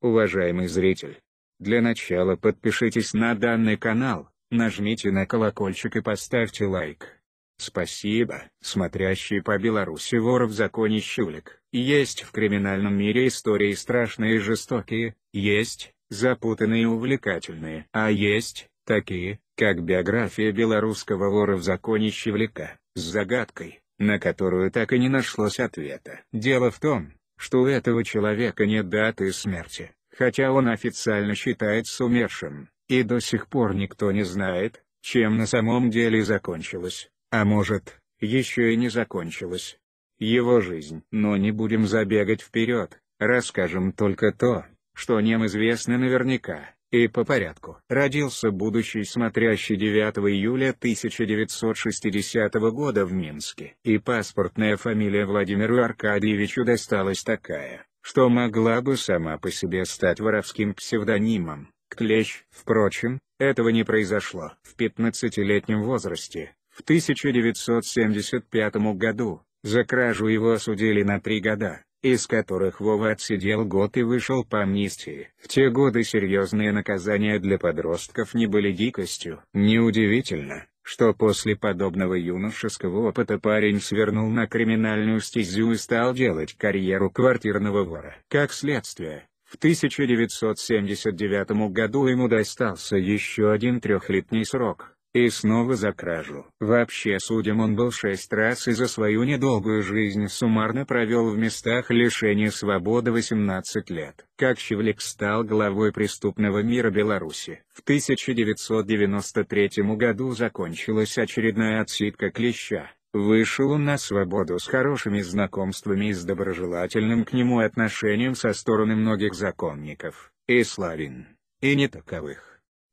уважаемый зритель. Для начала подпишитесь на данный канал, нажмите на колокольчик и поставьте лайк. Спасибо, смотрящий по Беларуси вор в законе Щулик. Есть в криминальном мире истории страшные и жестокие, есть, запутанные и увлекательные. А есть, такие, как биография белорусского вора в законе Щевляка, с загадкой, на которую так и не нашлось ответа. Дело в том, что у этого человека нет даты смерти, хотя он официально считается умершим, и до сих пор никто не знает, чем на самом деле закончилось, а может, еще и не закончилось. Его жизнь. Но не будем забегать вперед, расскажем только то, что нам известно наверняка. И по порядку. Родился будущий смотрящий 9 июля 1960 года в Минске. И паспортная фамилия Владимиру Аркадьевичу досталась такая, что могла бы сама по себе стать воровским псевдонимом. Клещ, впрочем, этого не произошло. В 15-летнем возрасте, в 1975 году, за кражу его осудили на три года из которых Вова отсидел год и вышел по амнистии. В те годы серьезные наказания для подростков не были дикостью. Неудивительно, что после подобного юношеского опыта парень свернул на криминальную стезю и стал делать карьеру квартирного вора. Как следствие, в 1979 году ему достался еще один трехлетний срок. И снова за кражу. Вообще судим он был шесть раз и за свою недолгую жизнь суммарно провел в местах лишения свободы 18 лет. Как Щевлик стал главой преступного мира Беларуси. В 1993 году закончилась очередная отсидка клеща. Вышел он на свободу с хорошими знакомствами и с доброжелательным к нему отношением со стороны многих законников, и славин, и не таковых.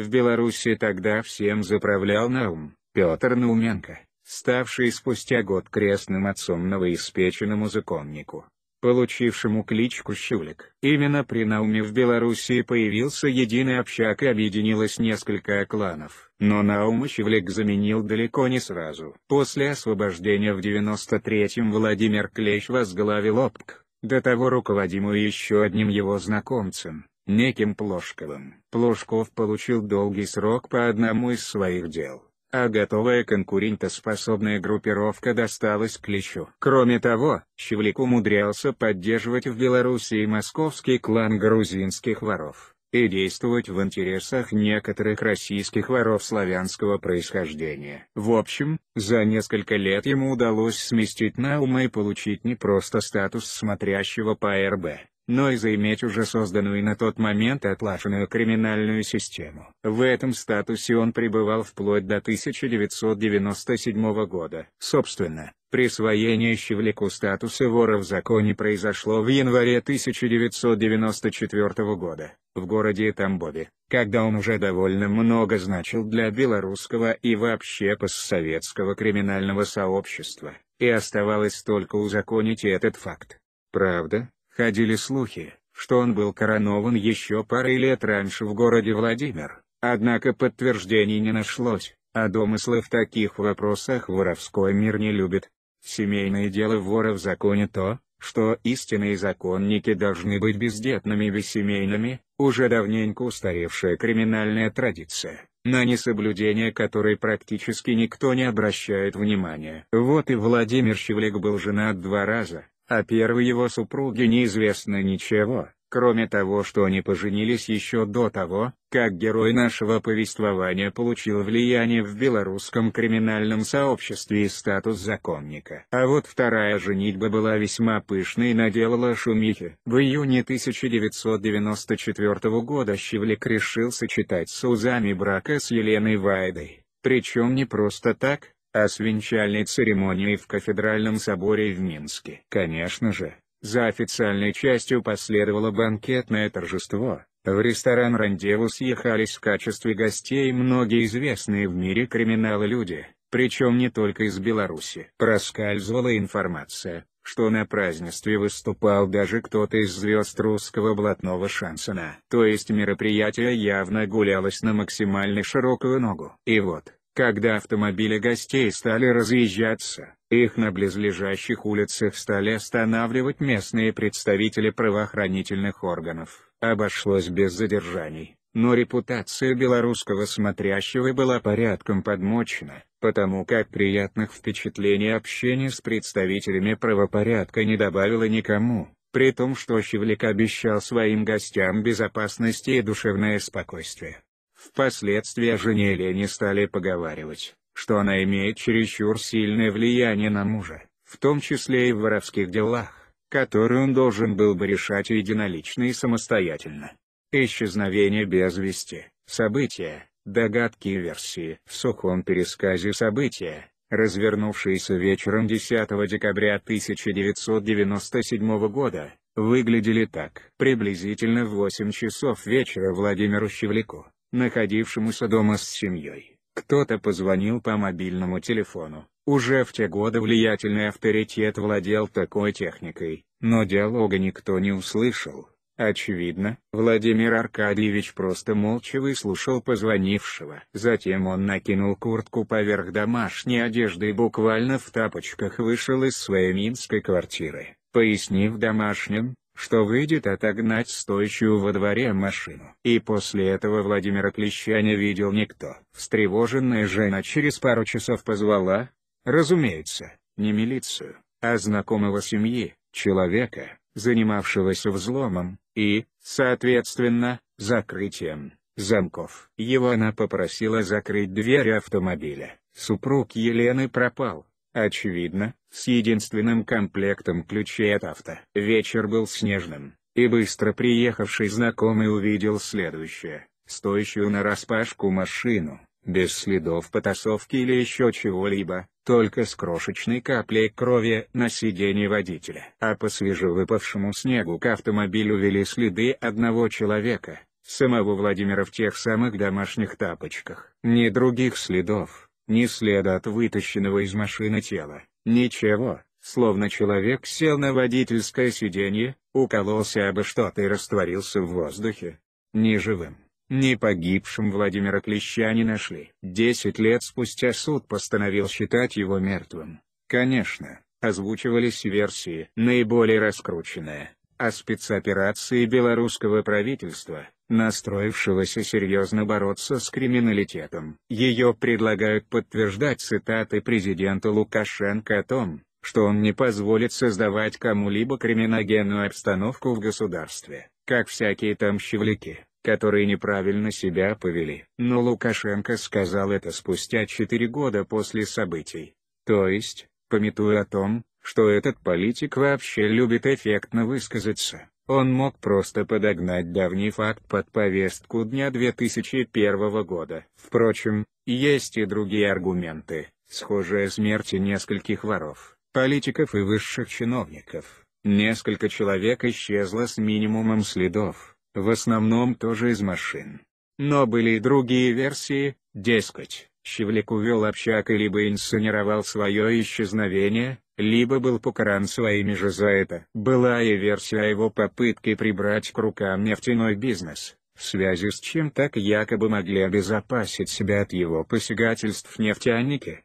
В Беларуси тогда всем заправлял Наум, Петр Науменко, ставший спустя год крестным отцом новоиспеченному законнику, получившему кличку Щулик. Именно при Науме в Белоруссии появился единый общак и объединилось несколько кланов. Но Наума Щевлик заменил далеко не сразу. После освобождения в 93-м Владимир Клещ возглавил ОПК, до того руководимую еще одним его знакомцем, неким Плошковым. Плошков получил долгий срок по одному из своих дел, а готовая конкурентоспособная группировка досталась Клещу. Кроме того, Щевлик умудрялся поддерживать в Белоруссии московский клан грузинских воров и действовать в интересах некоторых российских воров славянского происхождения. В общем, за несколько лет ему удалось сместить Наума и получить не просто статус смотрящего по РБ, но и заиметь уже созданную на тот момент отлаженную криминальную систему. В этом статусе он пребывал вплоть до 1997 года. Собственно, присвоение Щевляку статуса вора в законе произошло в январе 1994 года, в городе Тамбове, когда он уже довольно много значил для белорусского и вообще постсоветского криминального сообщества, и оставалось только узаконить этот факт. Правда, Ходили слухи, что он был коронован еще парой лет раньше в городе Владимир, однако подтверждений не нашлось, а домыслы в таких вопросах воровской мир не любит. Семейное дело вора в законе то, что истинные законники должны быть бездетными и бессемейными, уже давненько устаревшая криминальная традиция, на несоблюдение которой практически никто не обращает внимания. Вот и Владимир Щевлик был женат два раза, о первой его супруге неизвестно ничего, кроме того что они поженились еще до того, как герой нашего повествования получил влияние в белорусском криминальном сообществе и статус законника. А вот вторая женитьба была весьма пышной и наделала шумихи. В июне 1994 года Щевлик решил сочетать с узами брака с Еленой Вайдой, причем не просто так, а с венчальной церемонией в кафедральном соборе в Минске. Конечно же, за официальной частью последовало банкетное торжество. В ресторан «Рандеву» съехались в качестве гостей многие известные в мире криминалы люди, причем не только из Беларуси. Проскальзывала информация, что на празднестве выступал даже кто-то из звезд русского блатного шансона. То есть мероприятие явно гулялось на максимально широкую ногу. И вот, Когда автомобили гостей стали разъезжаться, их на близлежащих улицах стали останавливать местные представители правоохранительных органов. Обошлось без задержаний, но репутация белорусского смотрящего была порядком подмочена, потому как приятных впечатлений общения с представителями правопорядка не добавило никому, при том что Щевлик обещал своим гостям безопасность и душевное спокойствие. Впоследствии о жене Лене стали поговаривать, что она имеет чересчур сильное влияние на мужа, в том числе и в воровских делах, которые он должен был бы решать единолично и самостоятельно. Исчезновение без вести, события, догадки и версии. В сухом пересказе события, развернувшиеся вечером 10 декабря 1997 года, выглядели так. Приблизительно в 8 часов вечера Владимиру Щевляку, находившемуся дома с семьей, кто-то позвонил по мобильному телефону. Уже в те годы влиятельный авторитет владел такой техникой, но диалога никто не услышал. Очевидно, Владимир Аркадьевич просто молча выслушал позвонившего. Затем он накинул куртку поверх домашней одежды и буквально в тапочках вышел из своей минской квартиры, пояснив домашним, что выйдет отогнать стоящую во дворе машину. И после этого Владимира Клеща не видел никто. Встревоженная жена через пару часов позвала, разумеется, не милицию, а знакомого семьи, человека, занимавшегося взломом, и, соответственно, закрытием замков. Его она попросила закрыть дверь автомобиля. Супруг Елены пропал, очевидно, с единственным комплектом ключей от авто. Вечер был снежным, и быстро приехавший знакомый увидел следующее, стоящую нараспашку машину, без следов потасовки или еще чего-либо, только с крошечной каплей крови на сиденье водителя. А по свежевыпавшему снегу к автомобилю вели следы одного человека, самого Владимира в тех самых домашних тапочках. Ни других следов, ни следа от вытащенного из машины тела. Ничего, словно человек сел на водительское сиденье, укололся обо что-то и растворился в воздухе. Ни живым, ни погибшим Владимира Клеща не нашли. Десять лет спустя суд постановил считать его мертвым. Конечно, озвучивались версии. Наиболее раскрученная, о спецоперации белорусского правительства, настроившегося серьезно бороться с криминалитетом. Ее предлагают подтверждать цитаты президента Лукашенко о том, что он не позволит создавать кому-либо криминогенную обстановку в государстве, как всякие там щевляки, которые неправильно себя повели. Но Лукашенко сказал это спустя четыре года после событий. То есть, пометуя о том, что этот политик вообще любит эффектно высказаться. Он мог просто подогнать давний факт под повестку дня 2001 года. Впрочем, есть и другие аргументы, схожие смерти нескольких воров, политиков и высших чиновников. Несколько человек исчезло с минимумом следов, в основном тоже из машин. Но были и другие версии, дескать, Щевляк увел общак и либо инсценировал свое исчезновение, либо был покаран своими же за это. Была и версия его попытке прибрать к рукам нефтяной бизнес, в связи с чем так якобы могли обезопасить себя от его посягательств нефтяники.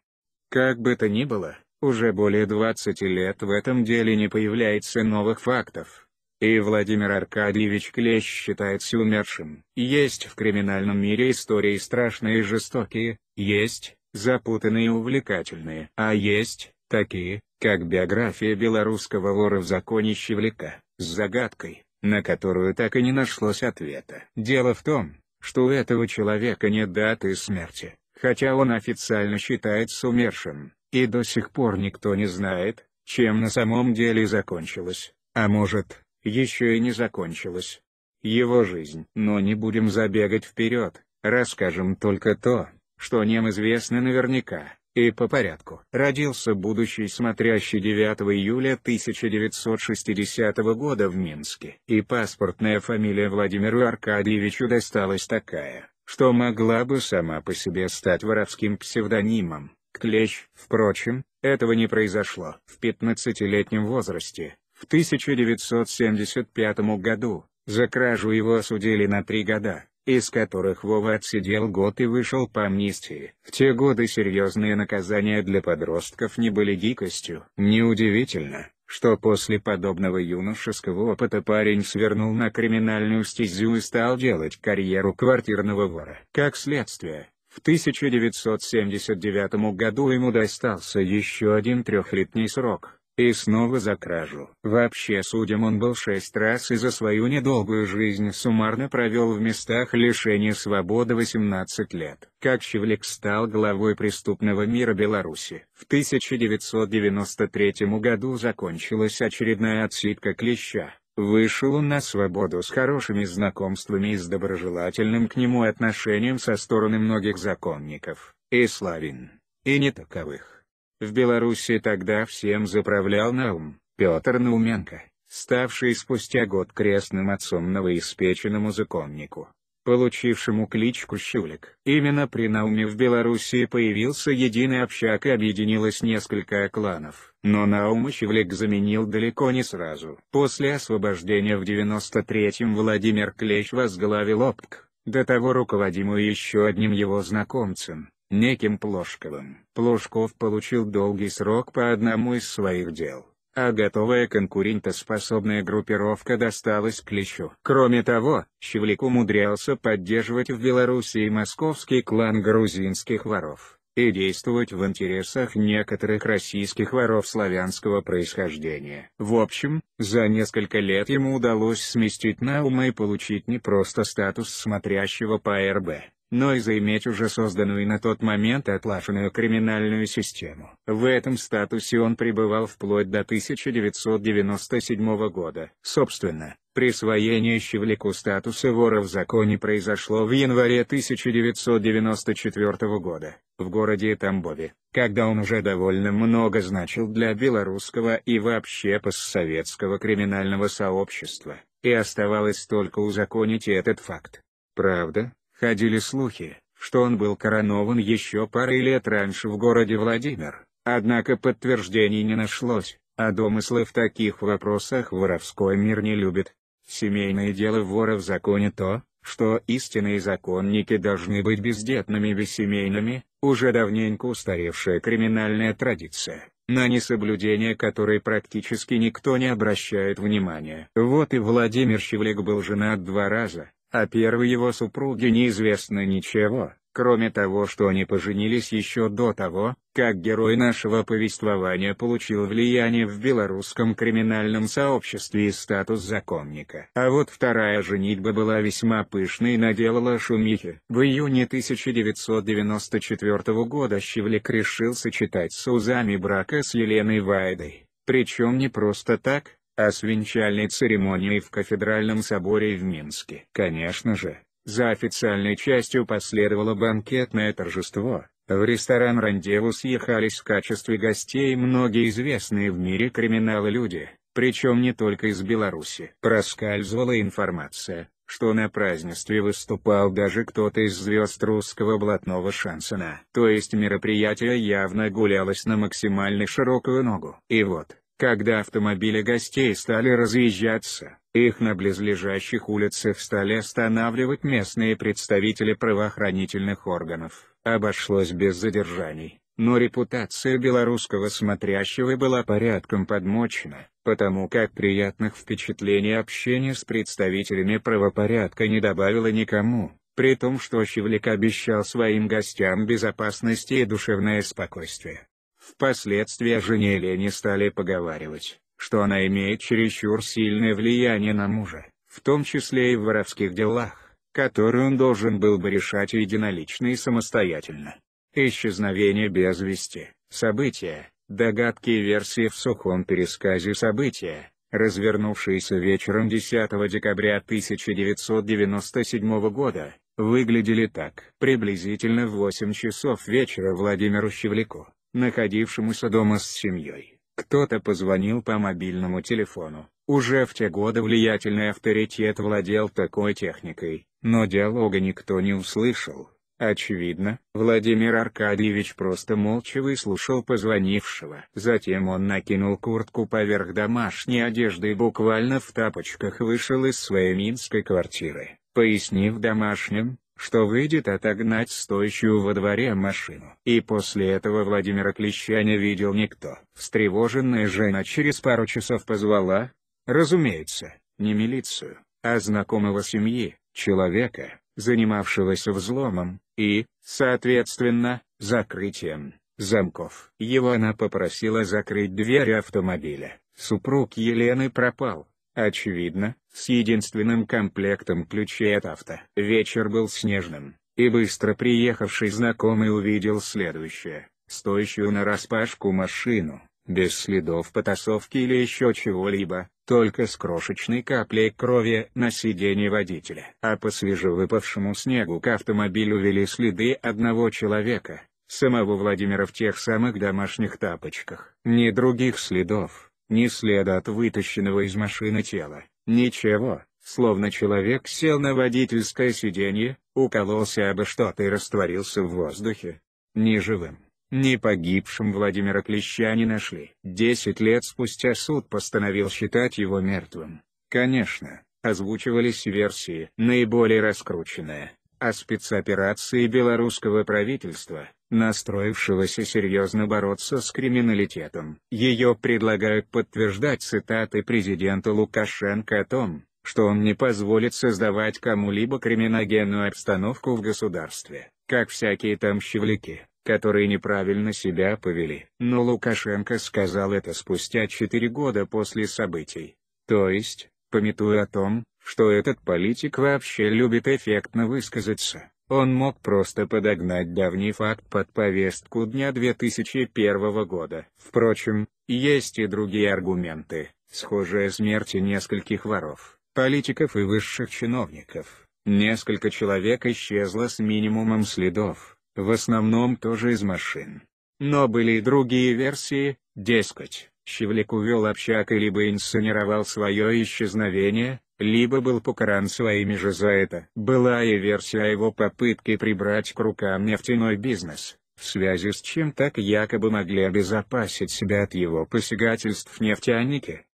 Как бы то ни было, уже более 20 лет в этом деле не появляется новых фактов. И Владимир Аркадьевич Клещ считается умершим. Есть в криминальном мире истории страшные и жестокие, есть, запутанные и увлекательные, а есть, такие, как биография белорусского вора в законе Щевляка, с загадкой, на которую так и не нашлось ответа. Дело в том, что у этого человека нет даты смерти, хотя он официально считается умершим, и до сих пор никто не знает, чем на самом деле закончилось, а может, еще и не закончилось. Его жизнь. Но не будем забегать вперед, расскажем только то, что нем известно наверняка, и по порядку. Родился будущий смотрящий 9 июля 1960 года в Минске. И паспортная фамилия Владимиру Аркадьевичу досталась такая, что могла бы сама по себе стать воровским псевдонимом. Клещ, впрочем, этого не произошло. В 15-летнем возрасте, в 1975 году, за кражу его осудили на три года, из которых Вова отсидел год и вышел по амнистии. В те годы серьезные наказания для подростков не были дикостью. Неудивительно, что после подобного юношеского опыта парень свернул на криминальную стезю и стал делать карьеру квартирного вора. Как следствие, в 1979 году ему достался еще один трехлетний срок. И снова за кражу. Вообще судим он был шесть раз и за свою недолгую жизнь суммарно провел в местах лишения свободы 18 лет. Как Щевлик стал главой преступного мира Беларуси. В 1993 году закончилась очередная отсидка клеща. Вышел он на свободу с хорошими знакомствами и с доброжелательным к нему отношением со стороны многих законников, и славин, и не таковых. В Беларуси тогда всем заправлял Наум, Петр Науменко, ставший спустя год крестным отцом новоиспеченному законнику, получившему кличку Щулик. Именно при Науме в Белоруссии появился единый общак и объединилось несколько кланов. Но Наума Щевлик заменил далеко не сразу. После освобождения в 93-м Владимир Клещ возглавил ОПК, до того руководимую еще одним его знакомцем, неким Плошковым. Плошков получил долгий срок по одному из своих дел, а готовая конкурентоспособная группировка досталась Клещу. Кроме того, Щевлик умудрялся поддерживать в Белоруссии московский клан грузинских воров и действовать в интересах некоторых российских воров славянского происхождения. В общем, за несколько лет ему удалось сместить Наума и получить не просто статус смотрящего по РБ, но и заиметь уже созданную на тот момент отлаженную криминальную систему. В этом статусе он пребывал вплоть до 1997 года. Собственно, присвоение Щевляку статуса вора в законе произошло в январе 1994 года, в городе Тамбове, когда он уже довольно много значил для белорусского и вообще постсоветского криминального сообщества, и оставалось только узаконить этот факт. Правда, Ходили слухи, что он был коронован еще парой лет раньше в городе Владимир, однако подтверждений не нашлось, а домыслы в таких вопросах воровской мир не любит. Семейное дело вора в законе то, что истинные законники должны быть бездетными и бессемейными, уже давненько устаревшая криминальная традиция, на несоблюдение которой практически никто не обращает внимания. Вот и Владимир Щевлик был женат два раза, о первой его супруге неизвестно ничего, кроме того что они поженились еще до того, как герой нашего повествования получил влияние в белорусском криминальном сообществе и статус законника. А вот вторая женитьба была весьма пышной и наделала шумихи. В июне 1994 года Щевлик решил сочетать с узами брака с Еленой Вайдой. Причем не просто так, а с венчальной церемонией в кафедральном соборе в Минске. Конечно же, за официальной частью последовало банкетное торжество. В ресторан «Рандеву» съехались в качестве гостей многие известные в мире криминалы люди, причем не только из Беларуси. Проскальзывала информация, что на празднестве выступал даже кто-то из звезд русского блатного шансона. То есть мероприятие явно гулялось на максимально широкую ногу. И вот, когда автомобили гостей стали разъезжаться, их на близлежащих улицах стали останавливать местные представители правоохранительных органов. Обошлось без задержаний, но репутация белорусского смотрящего была порядком подмочена, потому как приятных впечатлений общения с представителями правопорядка не добавило никому, при том что Щевлик обещал своим гостям безопасность и душевное спокойствие. Впоследствии о жене Лене стали поговаривать, что она имеет чересчур сильное влияние на мужа, в том числе и в воровских делах, которые он должен был бы решать единолично и самостоятельно. Исчезновение без вести, события, догадки и версии в сухом пересказе события, развернувшиеся вечером 10 декабря 1997 года, выглядели так. Приблизительно в 8 часов вечера Владимиру Щевляку, находившемуся дома с семьей. Кто-то позвонил по мобильному телефону. Уже в те годы влиятельный авторитет владел такой техникой, но диалога никто не услышал. Очевидно, Владимир Аркадьевич просто молча выслушал позвонившего. Затем он накинул куртку поверх домашней одежды и буквально в тапочках вышел из своей минской квартиры. пояснив домашним, что выйдет отогнать стоящую во дворе машину. И после этого Владимира Клеща не видел никто. Встревоженная жена через пару часов позвала, разумеется, не милицию, а знакомого семьи, человека, занимавшегося взломом, и, соответственно, закрытием замков. Его она попросила закрыть дверь автомобиля. Супруг Елены пропал, очевидно, с единственным комплектом ключей от авто. Вечер был снежным, и быстро приехавший знакомый увидел следующее. Стоящую нараспашку машину, без следов потасовки или еще чего-либо, только с крошечной каплей крови на сиденье водителя. А по свежевыпавшему снегу к автомобилю вели следы одного человека, самого Владимира в тех самых домашних тапочках. Ни других следов, ни следа от вытащенного из машины тела, ничего, словно человек сел на водительское сиденье, укололся обо что-то и растворился в воздухе. Ни живым, ни погибшим Владимира Клеща не нашли. Десять лет спустя суд постановил считать его мертвым. Конечно, озвучивались версии. Наиболее раскрученная, о спецоперации белорусского правительства, настроившегося серьезно бороться с криминалитетом. Ее предлагают подтверждать цитаты президента Лукашенко о том, что он не позволит создавать кому-либо криминогенную обстановку в государстве, как всякие там щевляки, которые неправильно себя повели. Но Лукашенко сказал это спустя четыре года после событий. То есть, пометуя о том, что этот политик вообще любит эффектно высказаться. Он мог просто подогнать давний факт под повестку дня 2001 года. Впрочем, есть и другие аргументы. Схожая смерти нескольких воров, политиков и высших чиновников. Несколько человек исчезло с минимумом следов, в основном тоже из машин. Но были и другие версии, дескать, Щевляк увел общак и либо инсценировал свое исчезновение, либо был покаран своими же за это. Была и версия его попытке прибрать к рукам нефтяной бизнес, в связи с чем так якобы могли обезопасить себя от его посягательств нефтяники.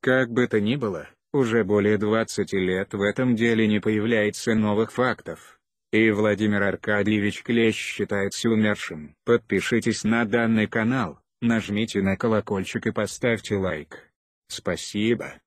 Как бы то ни было, уже более 20 лет в этом деле не появляется новых фактов. И Владимир Аркадьевич Клещ считается умершим. Подпишитесь на данный канал, нажмите на колокольчик и поставьте лайк. Спасибо.